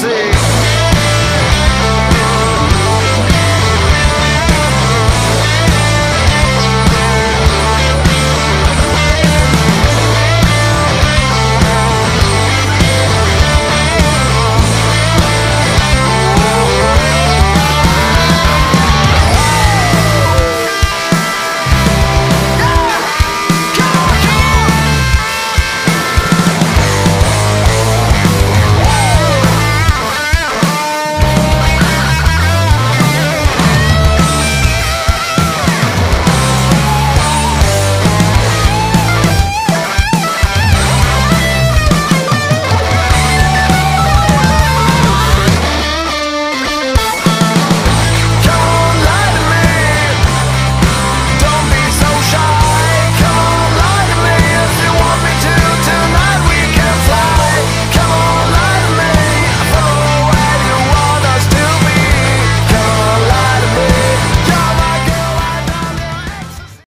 see.